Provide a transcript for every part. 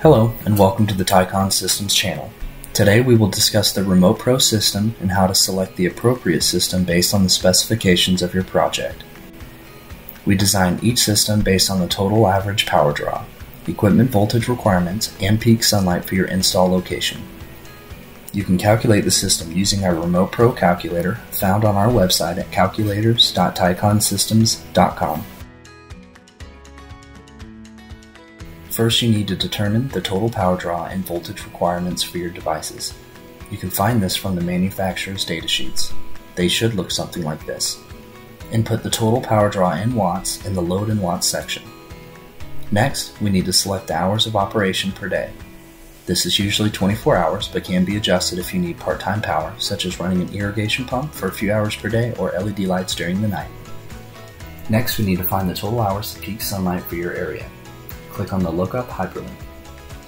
Hello, and welcome to the Tycon Systems channel. Today we will discuss the Remote Pro system and how to select the appropriate system based on the specifications of your project. We design each system based on the total average power draw, equipment voltage requirements, and peak sunlight for your install location. You can calculate the system using our Remote Pro calculator found on our website at calculators.tyconsystems.com. First, you need to determine the total power draw and voltage requirements for your devices. You can find this from the manufacturer's datasheets. They should look something like this. Input the total power draw in watts in the load in watts section. Next, we need to select the hours of operation per day. This is usually 24 hours, but can be adjusted if you need part-time power, such as running an irrigation pump for a few hours per day or LED lights during the night. Next, we need to find the total hours of peak sunlight for your area click on the Lookup hyperlink.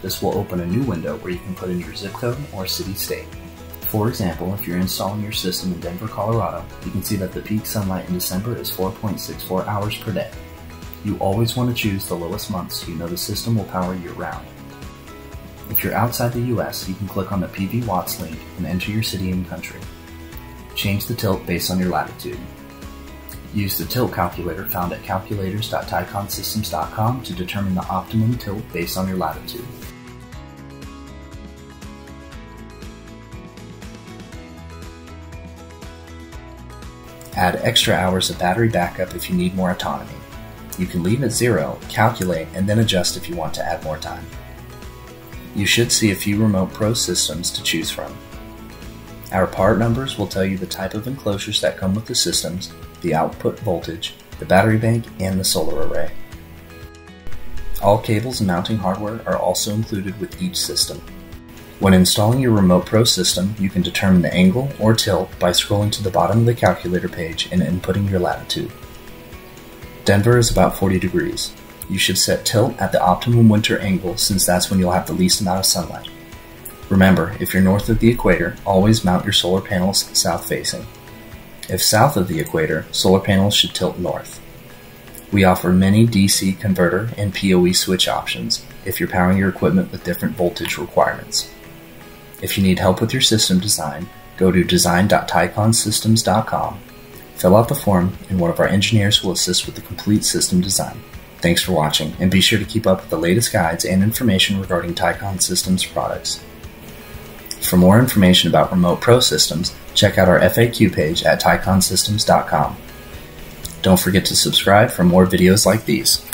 This will open a new window where you can put in your zip code or city state. For example, if you're installing your system in Denver, Colorado, you can see that the peak sunlight in December is 4.64 hours per day. You always want to choose the lowest months so you know the system will power year round. If you're outside the US, you can click on the PV Watts link and enter your city and country. Change the tilt based on your latitude. Use the tilt calculator found at calculators.tyconsystems.com to determine the optimum tilt based on your latitude. Add extra hours of battery backup if you need more autonomy. You can leave at zero, calculate, and then adjust if you want to add more time. You should see a few Remote Pro systems to choose from. Our part numbers will tell you the type of enclosures that come with the systems, the output voltage, the battery bank, and the solar array. All cables and mounting hardware are also included with each system. When installing your Remote Pro system, you can determine the angle or tilt by scrolling to the bottom of the calculator page and inputting your latitude. Denver is about 40 degrees. You should set tilt at the optimum winter angle since that's when you'll have the least amount of sunlight. Remember, if you're north of the equator, always mount your solar panels south facing. If south of the equator, solar panels should tilt north. We offer many DC converter and PoE switch options if you're powering your equipment with different voltage requirements. If you need help with your system design, go to design.tyconsystems.com, fill out the form, and one of our engineers will assist with the complete system design. Thanks for watching, and be sure to keep up with the latest guides and information regarding Tycon Systems products. For more information about Remote Pro systems, check out our FAQ page at tyconsystems.com. Don't forget to subscribe for more videos like these.